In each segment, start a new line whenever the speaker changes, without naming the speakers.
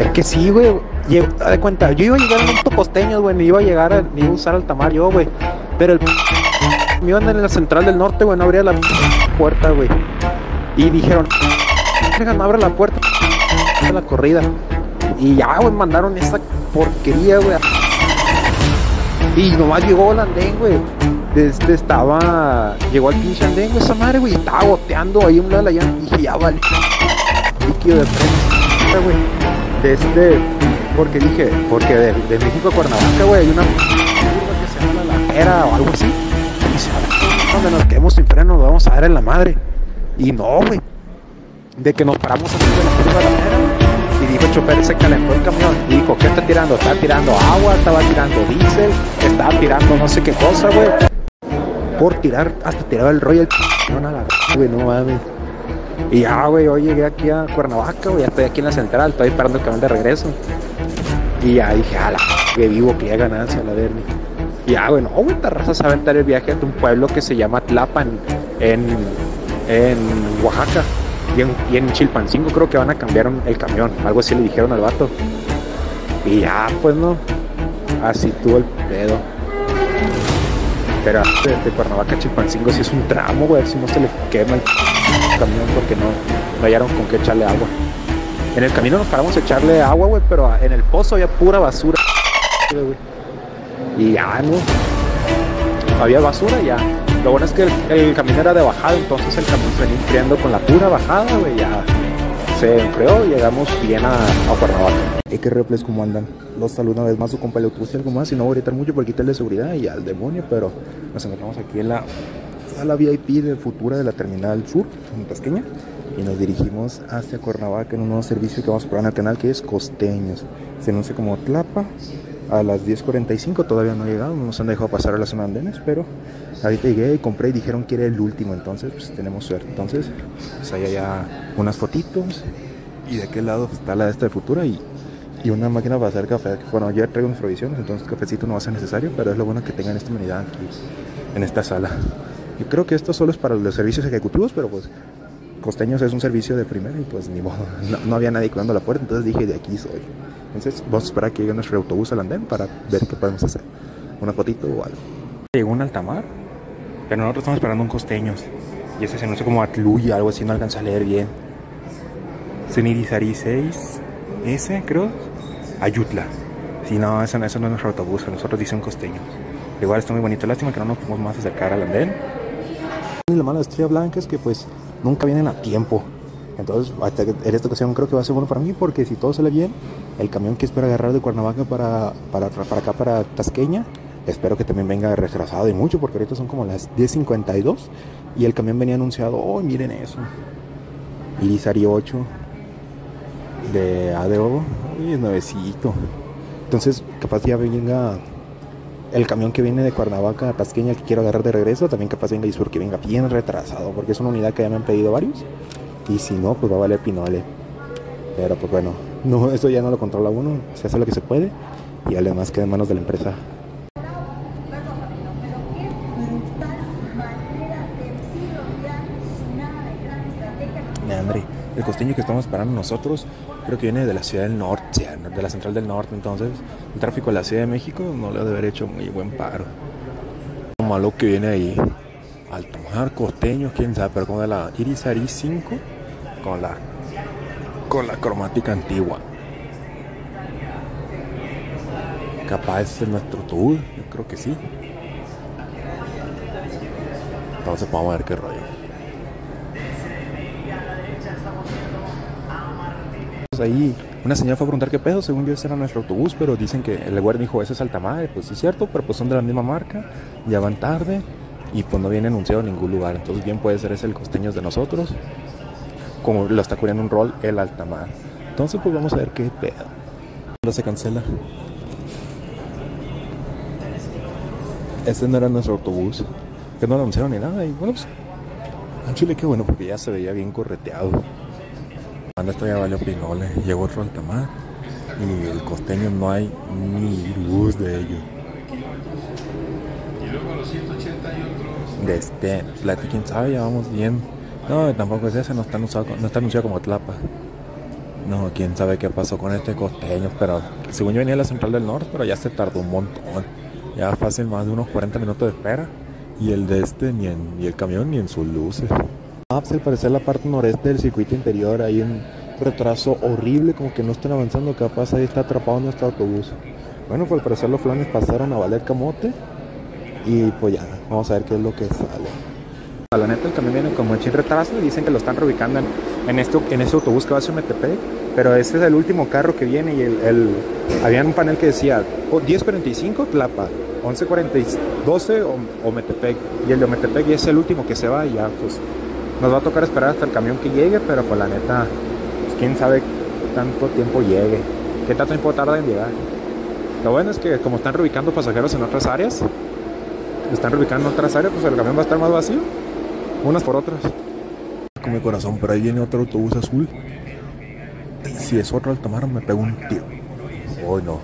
Es que sí, güey. Haz de cuenta, yo iba a llegar en un costeño, güey. Ni iba a llegar, a, iba a usar Altamar yo, güey. Pero el me iban en la central del norte, güey. No abría la puerta, güey. Y dijeron, "Verga, no abre la puerta. la corrida. Y ya, güey, mandaron esa porquería, güey. Y nomás llegó el andén, güey. Este estaba. Llegó al pinche andén, güey, esa madre, güey. Estaba goteando ahí a un lado de la llanta. Y dije, ya vale. Líquido de freno, güey. De este. Porque dije, porque de, de México a Cuernavaca, güey, hay una curva que se llama la Jera o algo así. Y dice, "A la donde nos quedemos sin freno, nos vamos a dar en la madre. Y no, güey. De que nos paramos aquí de la curva de la Jera, y dijo el se calentó el camión. Y dijo, ¿qué está tirando? Está tirando agua, estaba tirando diésel, estaba tirando no sé qué cosa, güey. Por tirar, hasta tiraba el rollo el camión a la güey, no mames. Y ya, güey, hoy llegué aquí a Cuernavaca, güey, ya estoy aquí en la central, estoy esperando el camión de regreso. Y ya dije, a la que vivo, que ganancia, la verme. Y ya, güey, no, güey, esta raza sabe aventar el viaje de un pueblo que se llama Tlapan, en, en Oaxaca. Y en, y en Chilpancingo creo que van a cambiar el camión, algo así le dijeron al vato. Y ya, pues no, así tuvo el pedo. Pero desde Cuernavaca a Chilpancingo sí es un tramo, güey, si no se le quema el camión porque no, no hallaron con qué echarle agua. En el camino nos paramos a echarle agua, güey, pero en el pozo había pura basura. Y ya, ¿no? Había basura ya. Lo bueno es que el, el camino era de bajada, entonces el camión se venía enfriando con la pura bajada, güey, ya se enfrió y llegamos bien a, a Cuernavaca.
¿Y qué reples cómo andan? Los saludo una vez más su compa Leotus y algo más. Y no voy a gritar mucho por quitarle seguridad y al demonio, pero nos encontramos aquí en la sala VIP de Futura de la Terminal Sur, en Tasqueña. Y nos dirigimos hacia Cuernavaca en un nuevo servicio que vamos a probar en el canal que es Costeños. Se anuncia como Tlapa a las 10.45. Todavía no ha llegado, no nos han dejado pasar a la zona de andenes, pero ahorita llegué y compré y dijeron que era el último. Entonces, pues tenemos suerte. Entonces, pues hay allá unas fotitos. Y de aquel lado está la de esta de Futura y y una máquina para hacer café. Bueno, ya traigo mis provisiones, entonces cafecito no va a ser necesario, pero es lo bueno que tengan esta unidad aquí en esta sala. Yo creo que esto solo es para los servicios ejecutivos, pero pues Costeños es un servicio de primera y pues ni modo, no, no había nadie cuidando la puerta, entonces dije de aquí soy. Entonces vamos a esperar a que llegue nuestro autobús al andén para ver qué podemos hacer. Una fotito o algo. Llegó un altamar, pero nosotros estamos esperando un Costeños. Y ese se anuncia como Atluya, algo así, no alcanza a leer bien. Cenidizari 6, ese creo, Ayutla. Sí, no, ese, ese no es nuestro autobús, a nosotros dicen costeños. Igual está muy bonito, lástima que no nos podemos más acercar al andén. Y la mala estrella blanca es que pues nunca vienen a tiempo. Entonces, hasta en esta ocasión creo que va a ser bueno para mí porque si todo sale bien, el camión que espero agarrar de Cuernavaca para, para, para acá, para Tasqueña, espero que también venga retrasado y mucho porque ahorita son como las 10.52 y el camión venía anunciado, oh, miren eso. Irizari 8 de ADO, uy, es nuevecito. Entonces, capaz ya venga el camión que viene de Cuernavaca a Tasqueña, que quiero agarrar de regreso, también capaz venga y sur que venga bien retrasado, porque es una unidad que ya me han pedido varios. Y si no, pues va a valer pinole. Pero pues bueno, no, eso ya no lo controla uno, se hace lo que se puede y además queda en manos de la empresa. Que estamos esperando nosotros, creo que viene de la ciudad del norte, de la central del norte, entonces el tráfico de la Ciudad de México no le ha de haber hecho muy buen paro. Lo malo que viene ahí, al tomar costeños, quién sabe, pero como de la Irizari 5 con la con la cromática antigua. Capaz es nuestro tour, yo creo que sí. Entonces vamos a ver qué rollo. Ahí una señora fue a preguntar qué pedo, según yo ese era nuestro autobús, pero dicen que el guardia dijo, ese es Altamare, pues sí es cierto, pero pues son de la misma marca, ya van tarde y pues no viene anunciado en ningún lugar, entonces bien puede ser ese el costeño de nosotros, como lo está cubriendo un rol el Altamar. Entonces pues vamos a ver qué pedo. No se cancela. Este no era nuestro autobús, que no lo anunciaron ni nada y bueno pues en Chile qué bueno porque ya se veía bien correteado. Cuando esto ya valió pinole, llegó otro altamar y el costeño no hay ni luz de ellos.
Y luego los 180 y otros.
De este, plata, quién sabe, ya vamos bien. No, tampoco es ese, no está anunciado, no está anunciado como Tlapa.
No, quién sabe qué pasó con este costeño, pero según yo venía de la central del norte, pero ya se tardó un montón. Ya fácil más de unos 40 minutos de espera. Y el de este, ni, en, ni el camión, ni en sus luces. Pues al parecer la parte noreste del circuito interior hay un retraso horrible, como que no están avanzando, capaz ahí está atrapado nuestro autobús. Bueno, pues al parecer los planes pasaron a valer camote y pues ya, vamos a ver qué es lo que sale.
La neta el camión viene con mucho retraso y dicen que lo están reubicando en, en, este, en ese autobús que va hacia Metepec, pero ese es el último carro que viene y el, el había un panel que decía oh, 10.45 Tlapa, 11.40, 12 o, o Metepec y el de Metepec es el último que se va y ya pues nos va a tocar esperar hasta el camión que llegue, pero pues la neta, pues, quién sabe tanto tiempo llegue, qué tanto tiempo tarda en llegar. Lo bueno es que como están reubicando pasajeros en otras áreas, están reubicando en otras áreas, pues el camión va a estar más vacío, unas por otras.
Con mi corazón, pero ahí viene otro autobús azul. Y si es otro Altamar, me pego un tiro. Hoy no.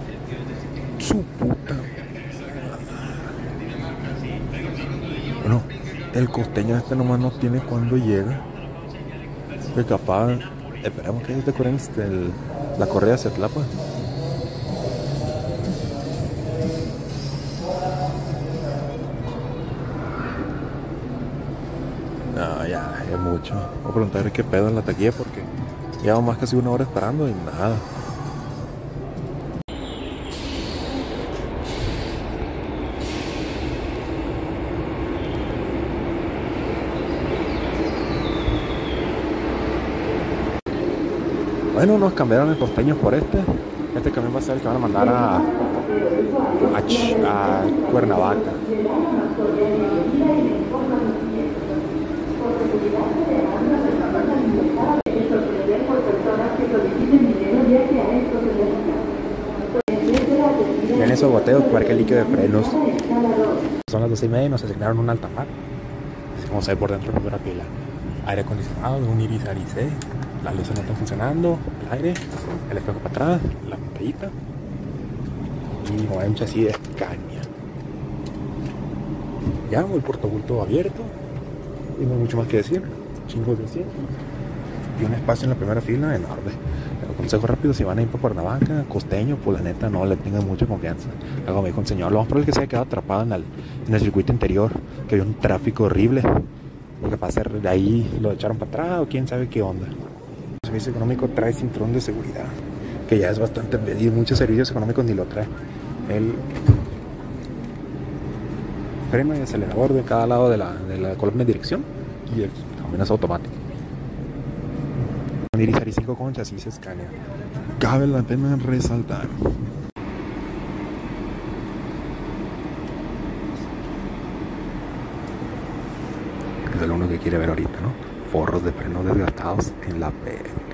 Su puta. Bueno, el costeño este nomás no tiene cuando llega. Que capaz. Esperemos que este, el- la correa hacia Tlapa. No, ya, es mucho. Voy a preguntar qué pedo en la taquilla porque llevo más casi una hora esperando y nada. Bueno, nos cambiaron el costeño por este. Este camión va a ser el que van a mandar a, a, a Cuernavaca.
En eso goteo parque líquido de frenos. Son las 12 y media y nos asignaron un altamar. Así como se ve por dentro primera fila. Aire acondicionado, un iris aricé. Las luces no están funcionando. El aire, el espejo para atrás, la pantallita. Y hay un chasis de Scania. Ya, el portabulto abierto. Y no hay mucho más que decir. Chingos de asientos. Y un espacio en la primera fila enorme. Pero consejo rápido, si van a ir para Cuernavaca, costeño, pues la neta no le tengan mucha confianza. Algo me dijo un señor, lo más probable es que se haya quedado atrapado en el, en el circuito interior, que había un tráfico horrible. Lo que pasa de ahí lo echaron para atrás o quién sabe qué onda. Servicio económico trae cinturón de seguridad, que ya es bastante medido. Muchos servicios económicos ni lo trae. El freno y acelerador de cada lado de la, de la columna de dirección y el también es automático. Un Iris Ari 5 con chasis Scania.
Cabe la pena resaltar.
Es lo uno que quiere ver ahorita, ¿no? Forros de frenos desgastados en la película.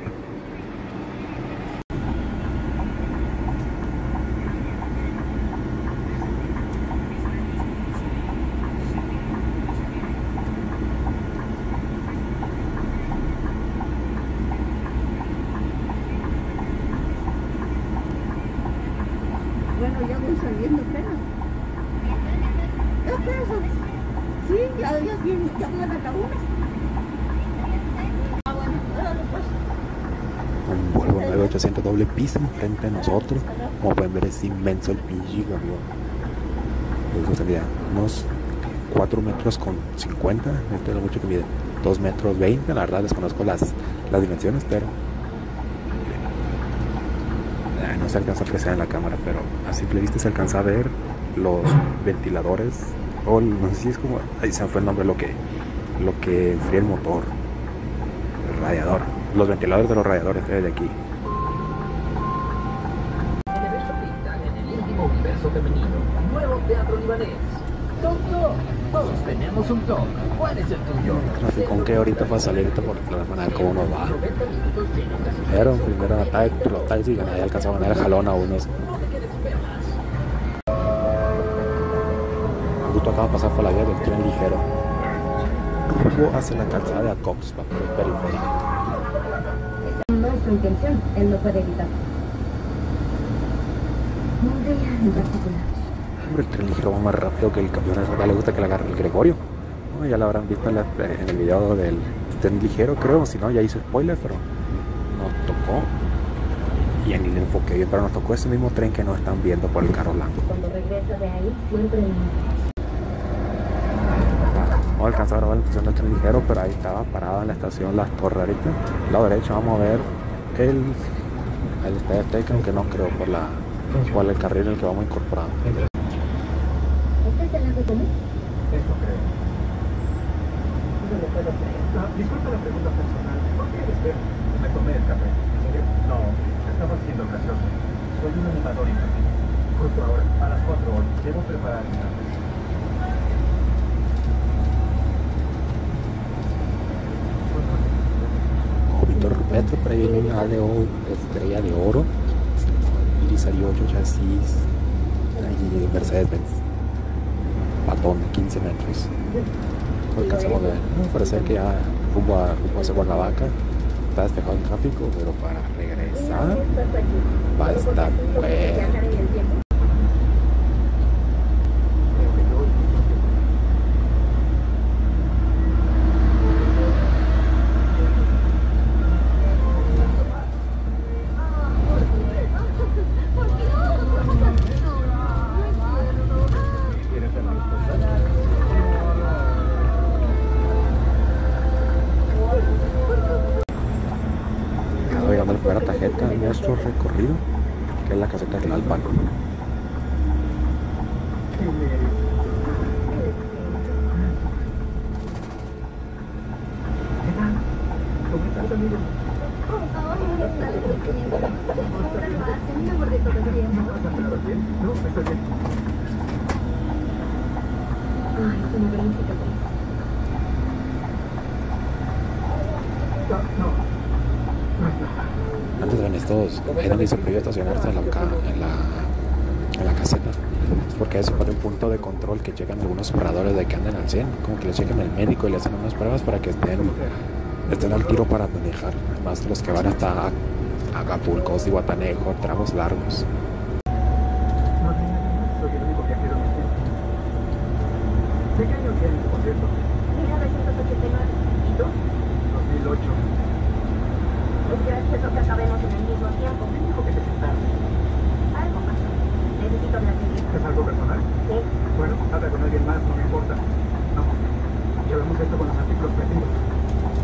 Bueno, ya voy saliendo apenas. Apenas. Sí, ya, ya, tiene, ya voy a la una. Ah, bueno, órale, pues.
Un Volvo 9800 doble piso enfrente de nosotros. Como pueden ver es inmenso el pinche camión. Eso sería unos 4 metros con 50. Esto es lo mucho que mide. 2 metros 20. La verdad desconozco las, las dimensiones, pero... Ah, No se alcanza a apreciar en la cámara, pero a simple vista se alcanza a ver los ventiladores. O no sé si es como... Ahí se fue el nombre, lo que, lo que enfría el motor. El radiador. Los ventiladores de los radiadores hay de aquí. Ahorita va a salir ahorita por teléfono a ver cómo nos va.
90 minutos llenos de
Pero primero a ta- los taxis y nadie alcanzó a ganar el jalón a unos. Justo acaba de pasar por la vía del tren ligero. Rumbo hacia la calzada de Acoxpa, por el periférico.
No es su intención, él no puede evitar. Un día en particular.
Hombre, el tren ligero va más rápido que el camión. A le gusta que le agarre el Gregorio. No, ya lo habrán visto en, la- en el video del tren ligero, creo. Si no, ya hizo spoiler, pero nos tocó Y en el enfoque bien, pero nos tocó ese mismo tren que no están viendo por el carro blanco.
Cuando regresa de ahí, siempre
No alcanzó a grabar la estación del tren ligero, pero ahí estaba parada en la estación Las Torres ahorita. A la derecha vamos a ver el, el Estadio Azteca, aunque no creo por la por el carril en el que vamos incorporado.
¿Este es el comer?
Eso creo.
No lo puedo creer.
Ah, disculpa la pregunta personal. ¿Por qué eres verde? Me tomé el café. ¿En serio? No, estaba siendo gracioso. Soy un animador infantil. Justo ahora, a las 4 hoy, debo prepararme antes.
Como Víctor Petro, por ahí viene una ADO estrella de oro. Utilizaría 8 chasis y Mercedes-Benz. Patón de 15 metros. Alcanzamos a ver. No, parece que ya rumbo a, rumbo hacia Cuernavaca. Está despejado el tráfico, pero para regresar va a estar fuerte.
Creo que yo y mi propio ¿Quieres ver la respuesta?
Acabo llegando a la primera tarjeta de nuestro recorrido, que es la caseta del Alpan.
¿Cómo estás, amigo? ¿No vas a entrar bien? No, estoy bien. No, no. No es nada.
Antes eran se prohibió estacionarse en la, en la, en la caseta. Porque eso pone un punto de control que llegan algunos operadores de que anden al 100, como que le chequen el médico y le hacen unas pruebas para que estén, estén al tiro para manejar. Además, los que van hasta Acapulco, Guatanejo, tramos largos.
No tiene nada más, soy el único viajero en el tiempo. ¿De qué año tienes, por cierto? 2008.
Espero que acabemos en el mismo tiempo.
¿Quién dijo que te sentaras?
Algo pasó. Necesito hablar de esto.
¿Es algo personal?
Sí.
Bueno, habla con alguien más, no me importa. No. Llevamos esto con los artículos perdidos.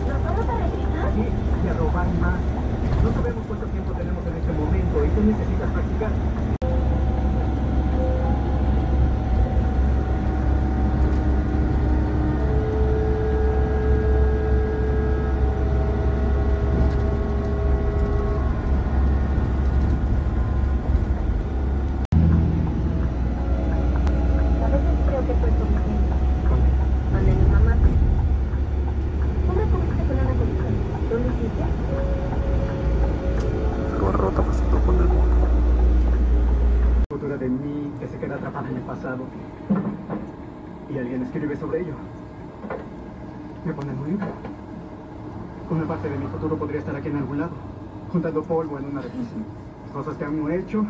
¿Nos vamos a regresar?
Sí, y a robar más. No sabemos cuánto tiempo tenemos en este momento y tú necesitas practicar.
A veces creo que fue suficiente. Donde mi mamá. ¿Cómo comiste con Ana Colita? ¿Tú lo hiciste?
Algo rota pasando con el mono.
Futura de mí que se queda atrapada en el pasado. Y alguien escribe sobre ello. Me pone muy limpio. Una parte de mi futuro podría estar aquí en algún lado, juntando polvo en una revista. Cosas que aún no he hecho,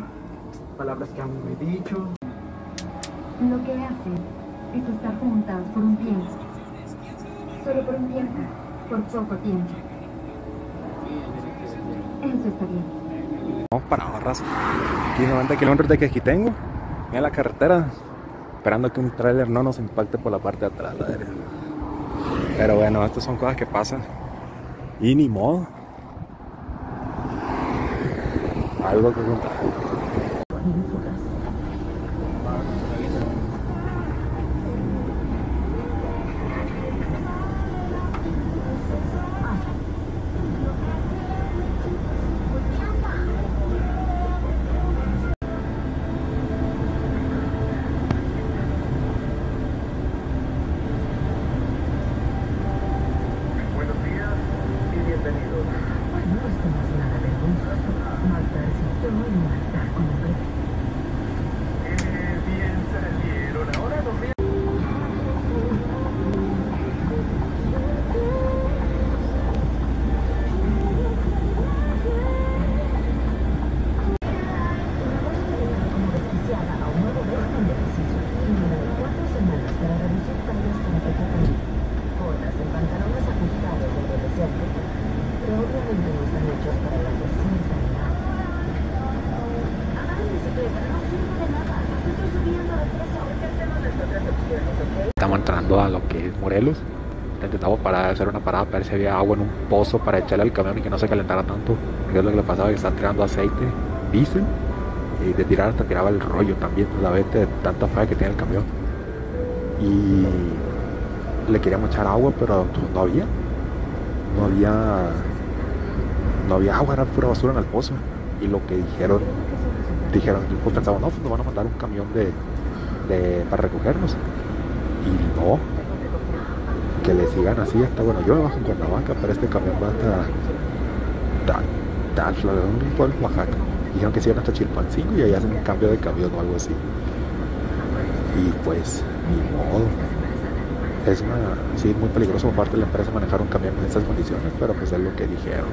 palabras que aún no he dicho.
Lo que hace es estar juntas por un tiempo. Solo por un tiempo. Por poco tiempo. Eso está bien.
Vamos para Barras. Aquí 90 kilómetros de Quejitengo. Mira la carretera. Esperando que un tráiler no nos impacte por la parte de atrás. la. Pero bueno, estas son cosas que pasan. Y ni modo. Algo que contar.
Buenos días y bienvenidos.
No esto no es nada vergonzoso. Malta es muy Malta con hombre.
Eh, bien, se dieron. Ahora nos vemos.
Como desquiciada a un nuevo régimen de ejercicio. Y una de cuatro semanas para reducir tallas completamente. Cortas en pantalones ajustados de adolescente. Pero obviamente no están hechos para las de cinta ni nada.
A lo que es Morelos. Intentamos parar, hacer una parada para ver había agua en un pozo para echarle al camión y que no se calentara tanto. Porque es lo que le pasaba, que están tirando aceite, diésel, y de tirar hasta tiraba el rollo también, la vez de tanta falla que tiene el camión. Y le queríamos echar agua, pero no había. No había. No había agua, era pura basura en el pozo. Y lo que dijeron, dijeron, pues pensaban, no, pues nos van a mandar un camión de, de, para recogernos. Y no, que le sigan así hasta, bueno, yo me bajo en Cuernavaca, pero este camión va hasta, hasta un pueblo Oaxaca. Dijeron que sigan hasta Chilpancingo y ahí hacen un cambio de camión o algo así. Y pues, ni modo. Es una, sí, muy peligroso por parte de la empresa manejar un camión en estas condiciones, pero pues es lo que dijeron.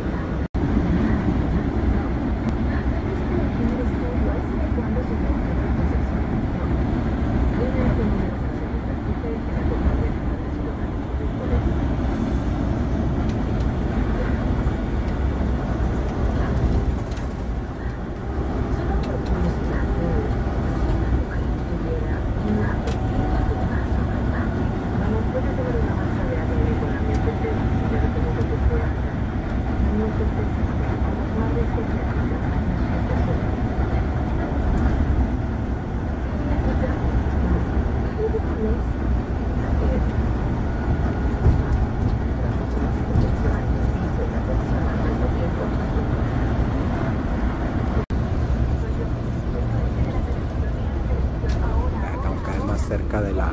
Estamos cada vez más cerca de la,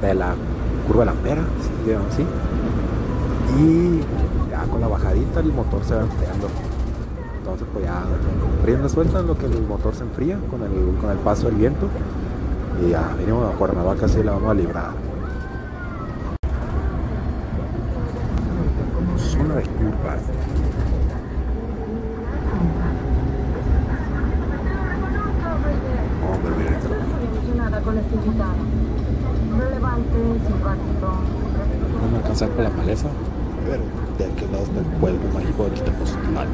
de la curva de la pera, digamos así. Y ya con la bajadita el motor se va enfriando. Entonces pues ya rienda suelta en lo que el motor se enfría con el, con el paso del viento. Y ya venimos a Cuernavaca así la vamos a librar. Zona de curvas. No me alcanzar con la maleza, pero de aquel lado está el pueblo mágico del Tepoztlán.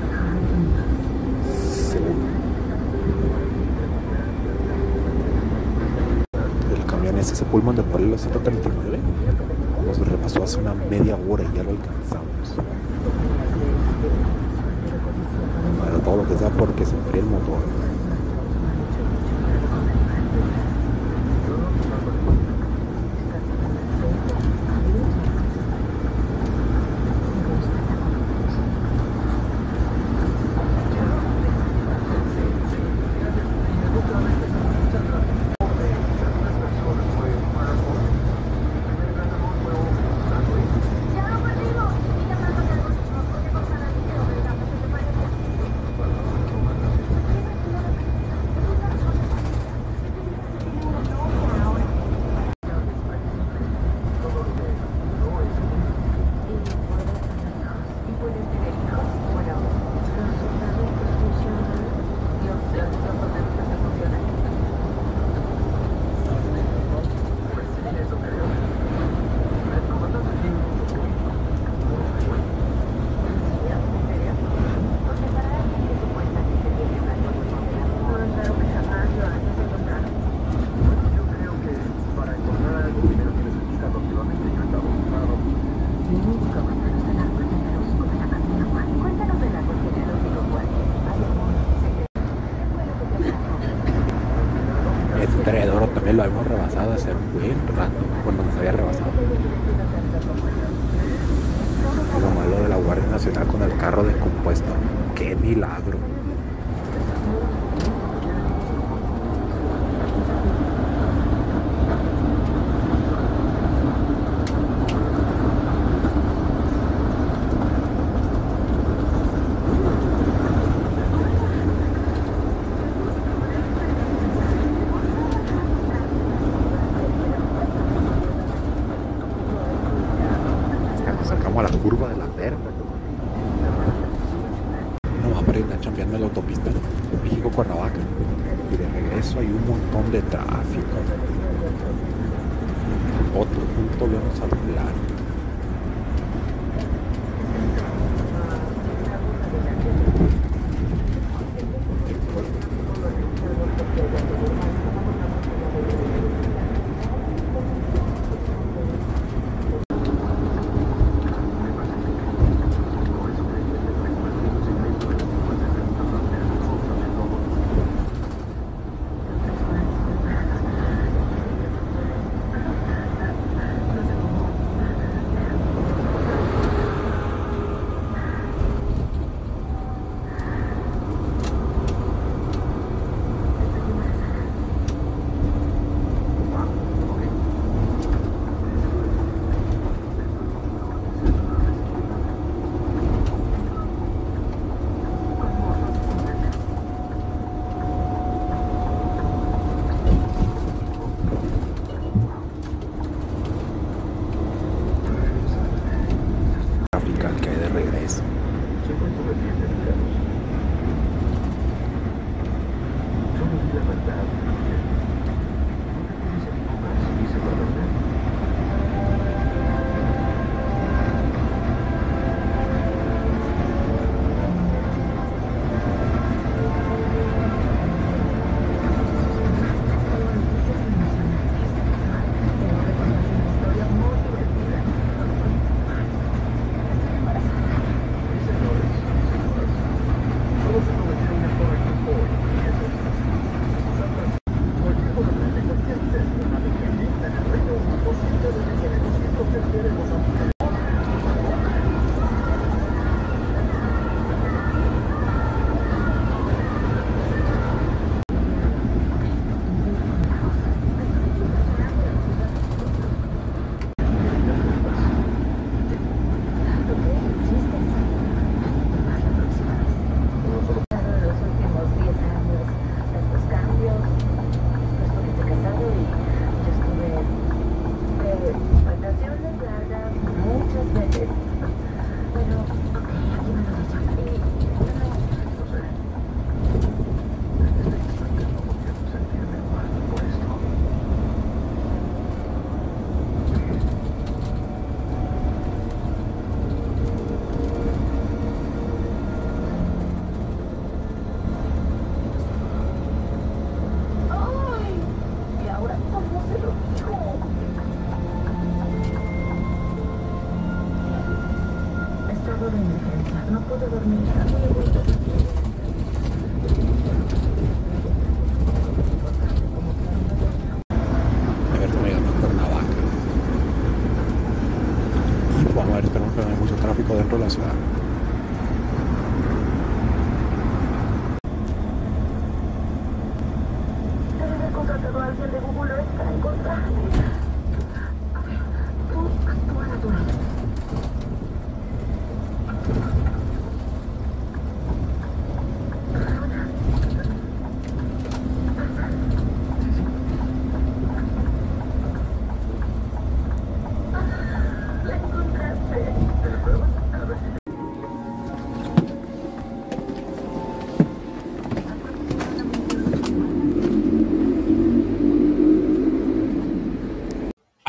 Seguro. El camión ese, ese pulmón de Pueblo 139, nos repasó hace una media hora y ya lo alcanzamos. Pero todo lo que sea porque se enfría el motor.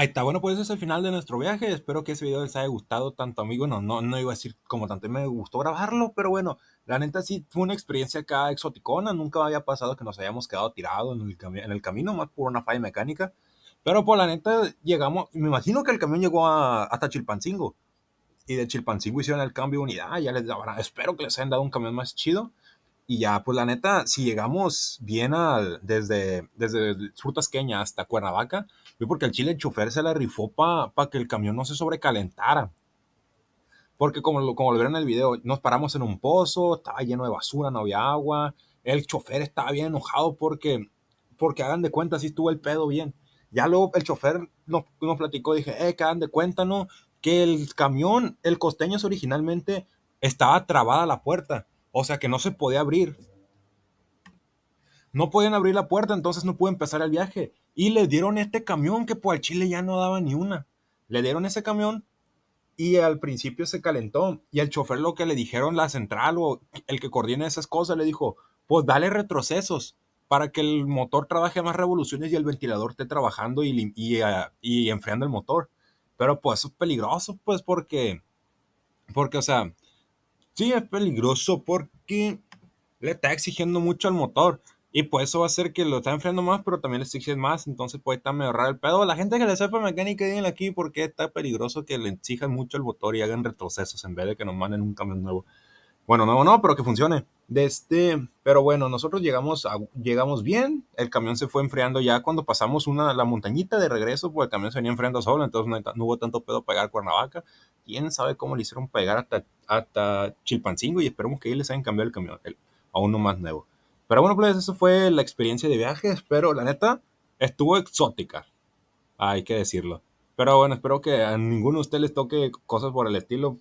Está, bueno, pues ese es el final de nuestro viaje. Espero que ese video les haya gustado tanto a mí. Bueno, no, no iba a decir como tanto me gustó grabarlo, pero bueno, la neta sí fue una experiencia acá exoticona. Nunca había pasado que nos hayamos quedado tirados en el, en el camino, más por una falla mecánica. Pero por la neta llegamos, me imagino que el camión llegó a- hasta Chilpancingo. Y de Chilpancingo hicieron el cambio de unidad. Ya les daban, espero que les hayan dado un camión más chido. Y ya, pues la neta, si llegamos bien al, desde, desde el sur Tasqueña hasta Cuernavaca, fue porque el chile el chofer se la rifó para que el camión no se sobrecalentara. Porque como lo, como lo vieron en el video, nos paramos en un pozo, estaba lleno de basura, no había agua. El chofer estaba bien enojado porque, porque hagan de cuenta si estuvo el pedo bien. Ya luego el chofer nos, nos platicó, dije, eh, que hagan de cuenta, ¿no? Que el camión, el costeño originalmente estaba trabada la puerta. O sea que no se podía abrir. No podían abrir la puerta, entonces no pudo empezar el viaje. Y le dieron este camión que pues al Chile ya no daba ni una. Le dieron ese camión y al principio se calentó. Y el chofer lo que le dijeron la central o el que coordina esas cosas le dijo, pues dale retrocesos para que el motor trabaje más revoluciones y el ventilador esté trabajando y, ah, y enfriando el motor. Pero pues eso es peligroso, pues porque, porque, o sea, sí es peligroso porque le está exigiendo mucho al motor. Y pues eso va a hacer que lo está enfriando más, pero también le exige más. Entonces puede estar medio raro el pedo. La gente que le sepa mecánica, díganle aquí por qué está peligroso que le exijan mucho el motor y hagan retrocesos en vez de que nos manden un camión nuevo. Bueno, nuevo no, pero que funcione. De este, pero bueno, nosotros llegamos, llegamos bien. El camión se fue enfriando ya cuando pasamos una, la montañita de regreso, pues el camión se venía enfriando solo, entonces no hubo tanto pedo pegar Cuernavaca. Quién sabe cómo le hicieron pegar hasta, hasta Chilpancingo y esperemos que ahí les hayan cambiado el camión a uno más nuevo. Pero bueno, pues eso fue la experiencia de viaje. Espero, la neta, estuvo exótica. Hay que decirlo. Pero bueno, espero que a ninguno de ustedes les toque cosas por el estilo.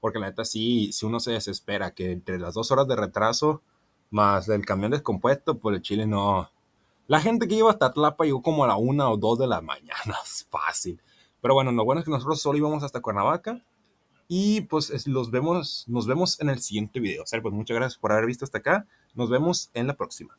Porque la neta, sí, si uno se desespera, que entre las dos horas de retraso más el camión descompuesto, pues el Chile no. La gente que iba hasta Tlapa llegó como a la una o dos de la mañana. Es fácil. Pero bueno, lo bueno es que nosotros solo íbamos hasta Cuernavaca. Y pues es- los vemos, nos vemos en el siguiente video. O pues muchas gracias por haber visto hasta acá. Nos vemos en la próxima.